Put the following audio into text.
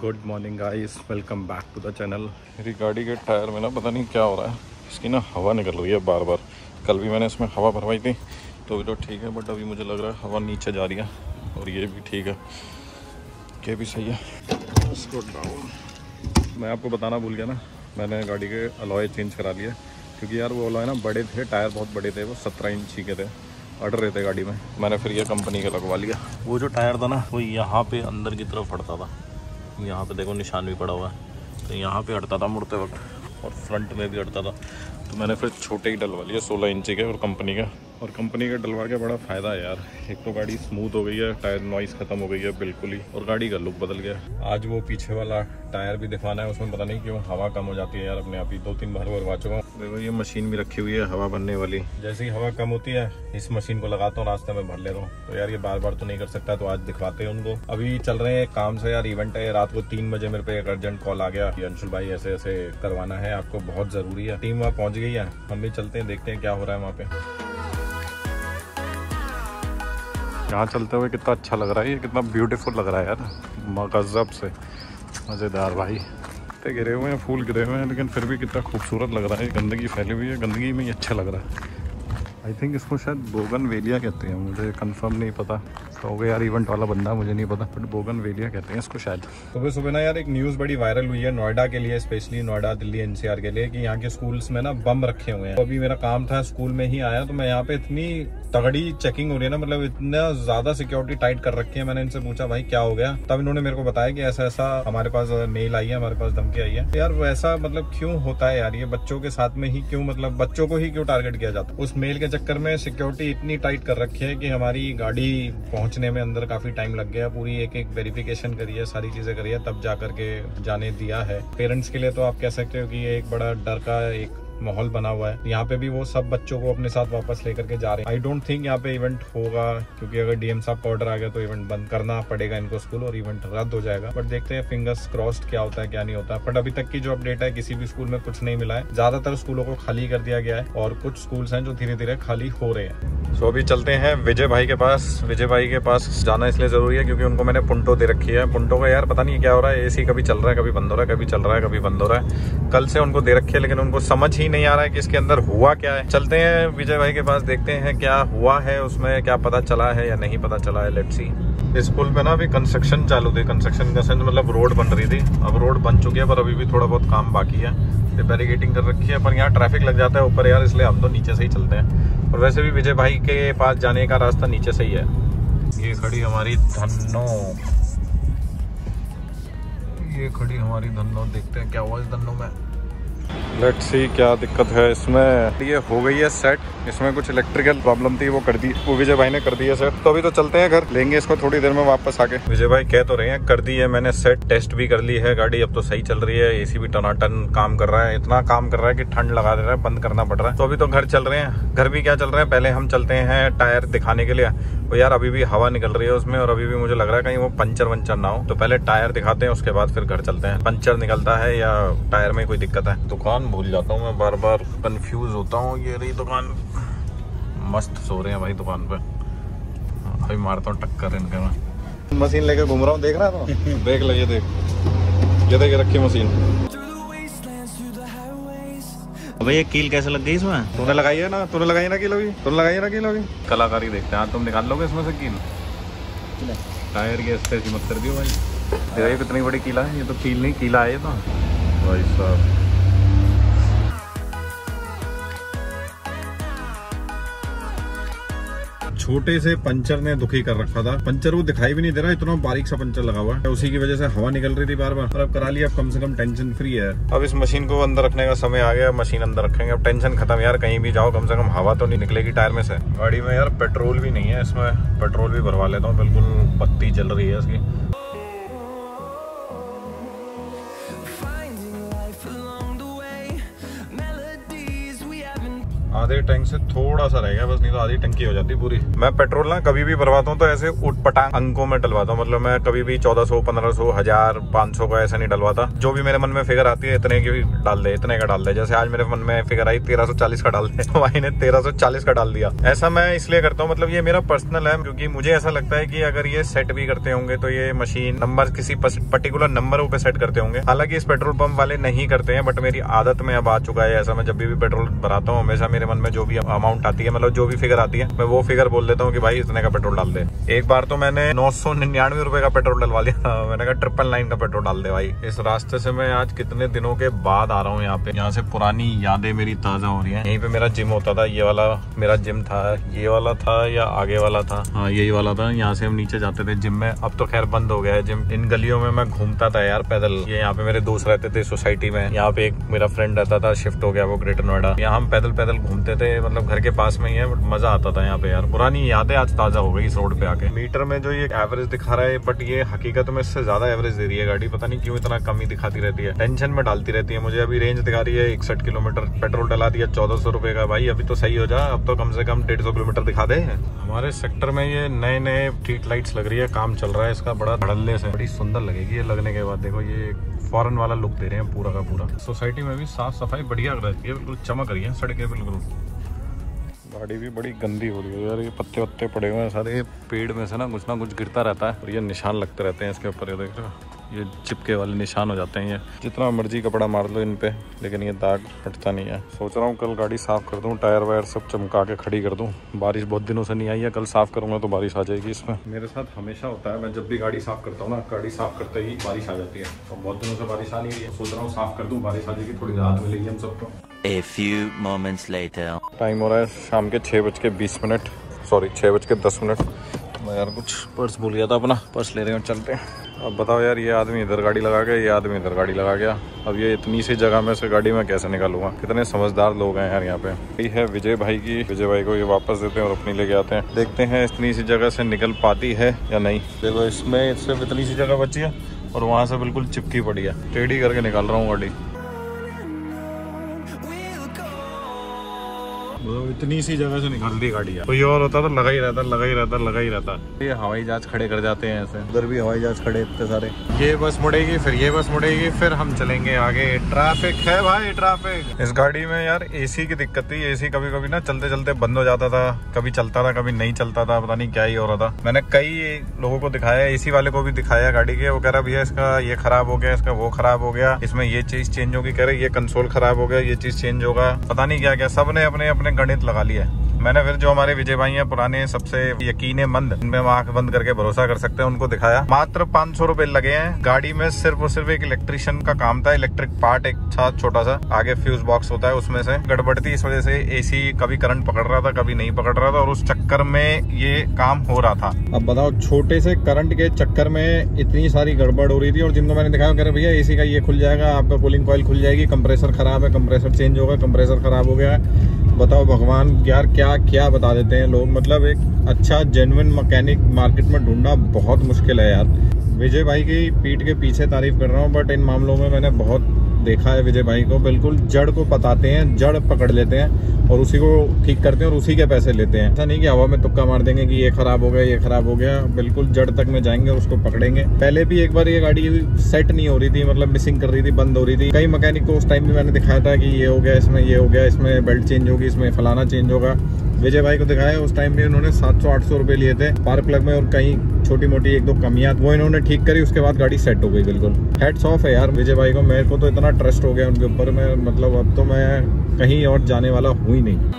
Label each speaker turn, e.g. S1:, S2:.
S1: Good morning guys welcome back to the channel मेरी गाड़ी के टायर में ना पता नहीं क्या हो रहा है। इसकी ना हवा निकल रही है बार बार कल भी मैंने इसमें हवा भरवाई थी तो भी तो ठीक है बट अभी मुझे लग रहा है हवा नीचे जा रही है, और ये भी ठीक है। ये भी सही है। डाउन मैं आपको बताना भूल गया ना, मैंने गाड़ी के अलॉय चेंज करा लिए क्योंकि यार वो अलॉय ना बड़े थे, टायर बहुत बड़े थे, वो सत्रह इंची के थे, अड़ रहे थे गाड़ी में। मैंने फिर ये कंपनी का लगवा लिया। वो जो टायर था ना, वो यहाँ पे अंदर की तरफ़ फटता था। यहाँ पे देखो निशान भी पड़ा हुआ है। तो यहाँ पे अटता था मुड़ते वक्त और फ्रंट में भी अटता था। तो मैंने फिर छोटे ही डलवा लिए, सोलह इंची के और कंपनी का। और कंपनी का डलवा के बड़ा फ़ायदा है यार। एक तो गाड़ी स्मूथ हो गई है, टायर नॉइस ख़त्म हो गई है बिल्कुल ही, और गाड़ी का लुक बदल गया आज वो पीछे वाला टायर भी दिखाना है, उसमें पता नहीं क्यों हवा कम हो जाती है यार, अपने आप ही दो तीन बार भरवा चुका हूँ देखो, ये मशीन भी रखी हुई है, हवा भरने वाली। जैसे ही हवा कम होती है, इस मशीन को लगाता हूँ, रास्ते में भर ले रहा हूँ। तो यार, ये बार बार तो नहीं कर सकता तो आज दिखवाते हैं उनको। अभी चल रहे हैं काम से यार इवेंट है, रात को तीन बजे मेरे पे एक अर्जेंट कॉल आ गया अंशुल भाई ऐसे ऐसे करवाना है, आपको बहुत ज़रूरी है। टीम वहाँ पहुँच गई है, हम भी चलते हैं, देखते हैं क्या हो रहा है वहाँ पे। यहाँ चलते हुए कितना अच्छा लग रहा है, ये कितना ब्यूटीफुल लग रहा है यार। गजब से। मज़ेदार भाई। गिरे हुए हैं, फूल गिरे हुए हैं, लेकिन फिर भी कितना खूबसूरत लग रहा है। गंदगी फैली हुई है, गंदगी में ही अच्छा लग रहा है। आई थिंक इसको शायद बोगन वेलिया कहते हैं, मुझे कंफर्म नहीं पता। तो हो गया यार इवेंट वाला बंदा, मुझे नहीं पता बट बोगन वेलिया कहते हैं इसको शायद। सुबह सुबह ना यार एक न्यूज़ बड़ी वायरल हुई है नोएडा के लिए स्पेशली नोएडा, दिल्ली, एनसीआर के लिए, कि यहाँ के स्कूल्स में ना बम रखे हुए हैं। तो अभी मेरा काम था स्कूल में ही आया तो मैं यहाँ पे इतनी तगड़ी चेकिंग हो रही है ना मतलब इतना ज़्यादा सिक्योरिटी टाइट कर रखी है मैंने इनसे पूछा, भाई, क्या हो गया? तब इन्होंने मेरे को बताया कि ऐसा ऐसा हमारे पास मेल आई है, हमारे पास धमकी आई है। तो यार, वैसा मतलब क्यों होता है यार? ये बच्चों के साथ में ही क्यों मतलब बच्चों को ही क्यों टारगेट किया जाता है? उस मेल के चक्कर में सिक्योरिटी इतनी टाइट कर रखी है कि हमारी गाड़ी पहुँचने में अंदर काफ़ी टाइम लग गया पूरी एक एक वेरिफिकेशन करी है, सारी चीज़ें करी है, तब जा करके जाने दिया है। पेरेंट्स के लिए तो आप कह सकते हो कि ये एक बड़ा डर का एक माहौल बना हुआ है। यहाँ पे भी वो सब बच्चों को अपने साथ वापस लेकर के जा रहे हैं। आई डोंट थिंक यहाँ पे इवेंट होगा, क्योंकि अगर डीएम साहब का ऑर्डर आ गया तो इवेंट बंद करना पड़ेगा इनको स्कूल और इवेंट रद्द हो जाएगा। बट देखते हैं फिंगर्स क्रॉस्ड क्या होता है, क्या नहीं होता बट अभी तक की जो अपडेट है, किसी भी स्कूल में कुछ नहीं मिला है। ज़्यादातर स्कूलों को खाली कर दिया गया है और कुछ स्कूल हैं जो धीरे धीरे खाली हो रहे हैं। सो अभी चलते हैं विजय भाई के पास। विजय भाई के पास जाना इसलिए ज़रूरी है क्योंकि उनको मैंने पुंटो दे रखी है। पुंटो का यार पता नहीं क्या हो रहा है। एसी कभी चल रहा है, कभी बंद हो रहा है, कभी चल रहा है, कभी बंद हो रहा है। कल से उनको दे रखी है, लेकिन उनको समझ ही नहीं आ रहा है कि इसके अंदर हुआ क्या है। चलते हैं विजय भाई के पास, देखते हैं क्या हुआ है उसमें, क्या पता चला है या नहीं पता चला है। लेट्स सी इस पुल पे ना अभी कंस्ट्रक्शन चालू थी। कंस्ट्रक्शन का सेंस मतलब रोड बन रही थी। अब रोड बन चुकी है, पर अभी भी थोड़ा बहुत काम बाकी है। बैरिगेटिंग कर रखी है, पर यहाँ ट्रैफ़िक लग जाता है ऊपर यार, इसलिए हम तो नीचे से ही चलते हैं। और वैसे भी विजय भाई के पास जाने का रास्ता नीचे से ही है। ये खड़ी हमारी धनो ये खड़ी हमारी धनो देखते हैं क्या हुआ इस धनो में। लेट सी क्या दिक्कत है इसमें। ये हो गई है सेट इसमें कुछ इलेक्ट्रिकल प्रॉब्लम थी, वो कर दी। वो विजय भाई ने कर दी है सेट तो अभी तो चलते हैं घर। लेंगे इसको थोड़ी देर में वापस आके। विजय भाई कह तो रहे हैं, कर दी है मैंने सेट टेस्ट भी कर ली है गाड़ी। अब तो सही चल रही है। एसी भी टनाटन काम कर रहा है। इतना काम कर रहा है कि ठंड लगा दे रहा है, बंद करना पड़ रहा है। तो अभी तो घर चल रहे हैं। घर भी क्या चल रहे हैं? पहले हम चलते हैं टायर दिखाने के लिए। वो यार, अभी भी हवा निकल रही है उसमें और अभी भी मुझे लग रहा है कहीं वो पंचर वंचर ना हो। तो पहले टायर दिखाते हैं, उसके बाद फिर घर चलते हैं। पंचर निकलता है या टायर में कोई दिक्कत है? दुकान भूल जाता हूँ मैं बार बार। कंफ्यूज होता हूँ ये रही दुकान मस्त सो रहे हैं भाई दुकान पे। अभी मारता हूँ टक्कर इनके मैं। मशीन लेके घूम रहा हूँ देख रहा है देख लो ये देख। ये देख रखी मशीन।
S2: भाई ये कील कैसे लग गई इसमें?
S1: तूने लगाई है ना? तूने लगाई ना कील अभी? तूने लगाई है ना कील अभी? कलाकारी देखते हैं। तुम निकाल लोगे इसमें से कील? टायर की ऐसी मत कर दियो भाई। ये कितनी बड़ी कीला है? ये तो कील नहीं कीला है ये तो। भाई साहब। छोटे से पंचर ने दुखी कर रखा था। पंचर वो दिखाई भी नहीं दे रहा इतना बारीक सा पंचर लगा हुआ है। उसी की वजह से हवा निकल रही थी बार बार और अब करा लिया अब कम से कम टेंशन फ्री है। अब इस मशीन को अंदर रखने का समय आ गया मशीन अंदर रखेंगे। अब टेंशन खत्म यार कहीं भी जाओ कम से कम हवा तो नहीं निकलेगी टायर में से। गाड़ी में यार पेट्रोल भी नहीं है इसमें। पेट्रोल भी भरवा लेता हूँ बिल्कुल पत्ती चल रही है इसकी। आधे टैंक से थोड़ा सा रह गया, बस नहीं तो आधी टंकी हो जाती पूरी। मैं पेट्रोल ना कभी भी भरवाता हूँ तो ऐसे उठ पटांग अंकों में डलवाता हूँ। मतलब मैं कभी भी चौदह सौ, पंद्रह सौ, हज़ार, पाँच सौ का ऐसा नहीं डलवाता। जो भी मेरे मन में फिगर आती है, इतने की डाल दे, इतने का डाल दे। जैसे आज मेरे मन में फिगर आई, तेरह सौ चालीस का डाल दे। तो भाई ने तेरह सौ चालीस का डाल दिया। ऐसा मैं इसलिए करता हूँ मतलब ये मेरा पर्सनल है, क्योंकि मुझे ऐसा लगता है कि अगर ये सेट भी करते होंगे तो ये मशीन नंबर किसी पर्टिकुलर नंबरों पे सेट करते होंगे। हालाँकि इस पेट्रोल पंप वाले नहीं करते हैं बट मेरी आदत में अब आ चुका है ऐसा। मैं जब भी पेट्रोल भराता हूँ, हमेशा मेरे मन में जो भी अमाउंट आती है मतलब जो भी फिगर आती है, मैं वो फिगर बोल देता हूँ कि भाई इतने का पेट्रोल डाल दे। एक बार तो मैंने नौ सौ निन्यानवे रुपए का पेट्रोल डलवा लिया। मैंने कहा ट्रिपल नाइन का पेट्रोल डाल दे भाई। इस रास्ते से मैं आज कितने दिनों के बाद आ रहा हूँ यहाँ पे। यहाँ से पुरानी यादें मेरी ताज़ा हो रही है। यहीं पे मेरा जिम होता था, ये वाला मेरा जिम था, ये वाला था या आगे वाला था? हाँ यही वाला था। यहाँ से हम नीचे जाते थे जिम में। अब तो खैर बंद हो गया है जिम इन गलियों में मैं घूमता था यार पैदल। ये यहाँ पे मेरे दोस्त रहते थे सोसाइटी में। यहाँ पे एक मेरा फ्रेंड रहता था शिफ्ट हो गया वो ग्रेटर नोएडा यहाँ हम पैदल पैदल घूमते थे मतलब घर के पास में ही है बट मज़ा आता था यहाँ पे यार। पुरानी यादें आज ताज़ा हो गई इस रोड पे आके। मीटर में जो ये एवरेज दिखा रहा है बट ये हकीकत में इससे ज़्यादा एवरेज दे रही है गाड़ी। पता नहीं क्यों इतना कमी दिखाती रहती है। टेंशन में डालती रहती है। मुझे अभी रेंज दिखा रही है इकसठ किलोमीटर। पेट्रोल डला दिया चौदह सौ रुपए का। भाई, अभी तो सही हो जा। अब तो कम से कम डेढ़ सौ किलोमीटर दिखा दे। हमारे सेक्टर में ये नए नए स्ट्रीट लाइट्स लग रही है। काम चल रहा है इसका बड़ा धड़ल्ले से। बड़ी सुंदर लगेगी ये लगने के बाद। देखो, ये फॉरन वाला लुक दे रहे हैं पूरा का पूरा। सोसाइटी में भी साफ़ सफ़ाई बढ़िया रहती है, बिल्कुल चमक रही है सड़कें, बिल्कुल। गाड़ी भी बड़ी गंदी हो रही है यार, ये पत्ते वत्ते पड़े हुए हैं सारे, पेड़ में से ना कुछ ना कुछ गिरता रहता है और ये निशान लगते रहते हैं इसके ऊपर, ये देख रहे हो। ये चिपके वाले निशान हो जाते हैं ये। जितना मर्ज़ी कपड़ा मार लो इन पे लेकिन ये दाग हटता नहीं है। सोच रहा हूँ कल गाड़ी साफ़ कर दूँ टायर वायर सब चमका के खड़ी कर दूँ। बारिश बहुत दिनों से नहीं आई है कल साफ़ करूँगा तो बारिश आ जाएगी इसमें। मेरे साथ हमेशा होता है मैं जब भी गाड़ी साफ़ करता हूँ ना गाड़ी साफ़ करते ही बारिश आ जाती है। तो बहुत दिनों से बारिश आ नहीं रही है। सोच रहा हूँ साफ़ कर दूँ बारिश आ जाएगी थोड़ी राहत मिलेगी हम सबको।
S2: A few moments later.
S1: Time हो रहा है शाम के छः बज के बीस मिनट सॉरी छः बज के दस मिनट। मैं यार कुछ पर्स भूल गया था अपना। पर्स ले रहे हैं, चलते हैं। अब बताओ यार, ये आदमी इधर गाड़ी लगा गया, ये आदमी इधर गाड़ी लगा गया। अब ये इतनी सी जगह में से गाड़ी में कैसे निकालूँगा? कितने समझदार लोग हैं यार यहाँ पे। ये है विजय भाई की। विजय भाई को ये वापस देते हैं और अपनी लेके आते हैं। देखते हैं इतनी सी जगह से निकल पाती है या नहीं। देखो, इसमें सिर्फ़ इतनी सी जगह बची है और वहाँ से बिल्कुल चिपकी पड़ी है। टेढ़ी करके निकाल रहा हूँ गाड़ी। मतलब इतनी सी जगह से निकलती गाड़ी कोई और होता तो लगा ही रहता लगा ही रहता लगा ही रहता। ये हवाई जहाज़ खड़े कर जाते हैं ऐसे। उधर भी हवाई जहाज़ खड़े इतने सारे। ये बस मुड़ेगी फिर ये बस मुड़ेगी फिर हम चलेंगे आगे। ट्रैफ़िक है भाई ट्रैफ़िक। इस गाड़ी में यार एसी की दिक्कत थी। एसी कभी कभी ना चलते चलते बंद हो जाता था। कभी चलता था कभी नहीं चलता था पता नहीं क्या ही हो रहा था। मैंने कई लोगों को दिखाया एसी वाले को भी दिखाया गाड़ी के। वो कह रहा भैया इसका ये खराब हो गया इसका वो खराब हो गया। इसमें ये चीज़ चेंज होगी। कह रहे ये कंसोल खराब हो गया ये चीज़ चेंज होगा। पता नहीं क्या क्या सबने अपने अपने गणित लगा लिया है। मैंने फिर जो हमारे विजय भाई हैं, पुराने, सबसे यकीन मंद इनमें आँख बंद करके भरोसा कर सकते हैं, उनको दिखाया। मात्र पाँच सौ रुपये लगे हैं। गाड़ी में सिर्फ़ और सिर्फ़ एक इलेक्ट्रिशियन का काम था इलेक्ट्रिक पार्ट एक था छोटा सा। आगे फ्यूज बॉक्स होता है, उसमें से गड़बड़ थी इस वजह से एसी कभी करंट पकड़ रहा था, कभी नहीं पकड़ रहा था, और उस चक्कर में ये काम हो रहा था। अब बताओ, छोटे से करंट के चक्कर में इतनी सारी गड़बड़ हो रही थी, और जिनको मैंने दिखाया कह रहे भैया एसी का ये खुल जाएगा, आपका कूलिंग कॉइल खुल जाएगी कंप्रेसर खराब है कंप्रेसर चेंज होगा कंप्रेसर खराब हो गया है। बताओ भगवान, यार क्या क्या बता देते हैं लोग? मतलब एक अच्छा जेनविन मकैनिक मार्केट में ढूंढना बहुत मुश्किल है यार। विजय भाई की पीठ के पीछे तारीफ़ कर रहा हूँ बट इन मामलों में मैंने बहुत देखा है विजय भाई को, बिल्कुल जड़ को बताते हैं, जड़ पकड़ लेते हैं और उसी को ठीक करते हैं और उसी के पैसे लेते हैं। ऐसा नहीं कि हवा में तुक्का मार देंगे कि ये खराब हो गया, ये खराब हो गया, बिल्कुल जड़ तक में जाएँगे और उसको पकड़ेंगे। पहले भी एक बार ये गाड़ी सेट नहीं हो रही थी मतलब मिसिंग कर रही थी, बंद हो रही थी। कई मैकेनिक को उस टाइम भी मैंने दिखाया था कि ये हो गया, इसमें ये हो गया, इसमें बेल्ट चेंज होगी, इसमें फलाना चेंज होगा। विजय भाई को दिखाया, उस टाइम भी उन्होंने सात सौ, आठ सौ रुपए लिए थे पार्क प्लग में और कहीं छोटी मोटी एक दो कमियाँ वो इन्होंने ठीक करी, उसके बाद गाड़ी सेट हो गई बिल्कुल। हेड्स ऑफ़ है यार विजय भाई को। मेरे को तो इतना ट्रस्ट हो गया उनके ऊपर, मैं मतलब अब तो मैं कहीं और जाने वाला हूँ ही नहीं।